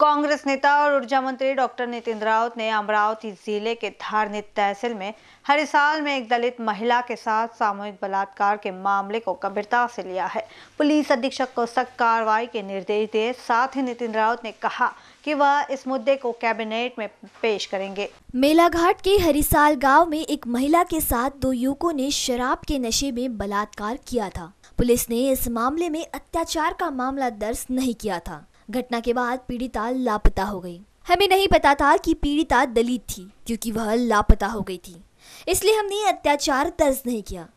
कांग्रेस नेता और ऊर्जा मंत्री डॉक्टर नितिन राउत ने अमरावती ज़िले के धारनित तहसील में हरिसाल में एक दलित महिला के साथ सामूहिक बलात्कार के मामले को गंभीरता से लिया है। पुलिस अधीक्षक को सख्त कार्रवाई के निर्देश दिए। साथ ही नितिन राउत ने कहा कि वह इस मुद्दे को कैबिनेट में पेश करेंगे। मेलाघाट के हरिसाल गाँव में एक महिला के साथ दो युवकों ने शराब के नशे में बलात्कार किया था। पुलिस ने इस मामले में अत्याचार का मामला दर्ज नहीं किया था। घटना के बाद पीड़िता लापता हो गई। हमें नहीं पता था कि पीड़िता दलित थी, क्योंकि वह लापता हो गई थी। इसलिए हमने अत्याचार दर्ज नहीं किया।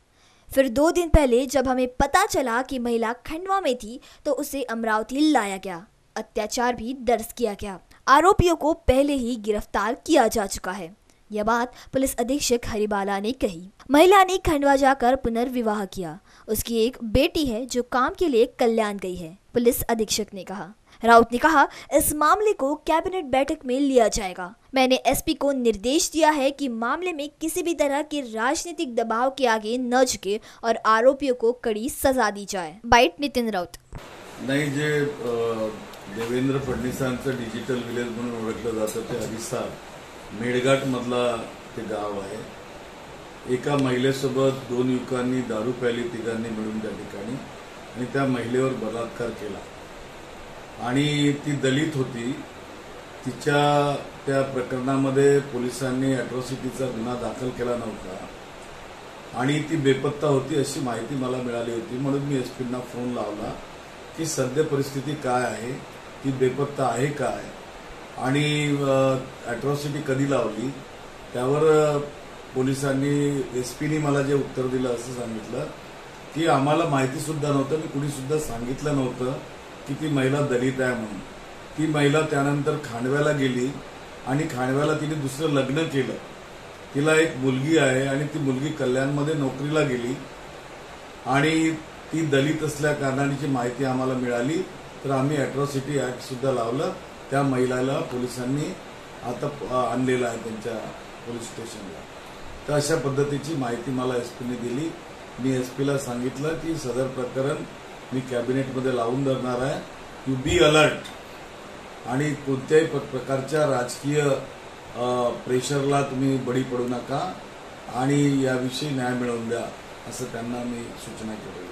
फिर दो दिन पहले जब हमें पता चला कि महिला खंडवा में थी तो उसे अमरावती लाया गया। अत्याचार भी दर्ज किया गया। आरोपियों को पहले ही गिरफ़्तार किया जा चुका है। यह बात पुलिस अधीक्षक हरिबाला ने कही। महिला ने खंडवा जाकर पुनर्विवाह किया। उसकी एक बेटी है जो काम के लिए कल्याण गई है, पुलिस अधीक्षक ने कहा। राउत ने कहा, इस मामले को कैबिनेट बैठक में लिया जाएगा। मैंने एसपी को निर्देश दिया है कि मामले में किसी भी तरह के राजनीतिक दबाव के आगे न झुके और आरोपियों को कड़ी सजा दी जाए। बाइट, नितिन राउत। नाही जे देवेंद्र फडणवीसांचं डिजिटल विलेज म्हणून ओळखलं जातं ते हरिसार मेळघाट मधला ते दोन युवकांनी दारू प्याली, तिघांनी त्या महिलेवर बलात्कार केला. आणि ती दलित होती तिच्या त्या प्रकरणामध्ये पोलिसांनी अॅट्रॉसिटीचा गुन्हा दाखल केला नव्हता. आणि ती बेपत्ता होती अशी माहिती मला मिळाली होती म्हणून मी एसपींना फोन लावला की सध्या परिस्थिती काय आहे ती बेपत्ता आहे काय? आणि अॅट्रॉसिटी कधी लावली? त्यावर पोलिसांनी एसपीनी मला जे उत्तर दिलं असं सांगितलं की आम्हाला माहितीसुद्धा नव्हतं आणि कुणीसुद्धा सांगितलं नव्हतं. की ती महिला दलित आहे म्हणून. ती महिला त्यानंतर खांडव्याला गेली आणि खांडव्याला तिने दुसरं लग्न केलं. तिला एक मुलगी आहे आणि ती मुलगी कल्याणमध्ये नोकरीला गेली. आणि ती दलित असल्या कारणाची माहिती आम्हाला मिळाली तर आम्ही अॅट्रॉसिटी ऍक्ट सुद्धा लावलं. त्या महिलाला पोलिसांनी आता आणलेलं आहे त्यांच्या पोलीस स्टेशनला. तर अशा पद्धतीची माहिती मला एसपीने दिली. मी एसपीला सांगितलं की सदर प्रकरण मी कॅबिनेटमध्ये लावून धरणार आहे. यू बी अलर्ट आणि कोणत्याही प्रकारच्या राजकीय प्रेशरला तुम्ही बळी पडू नका. आणि याविषयी न्याय मिळवून द्या असं त्यांना मी सूचना केलेली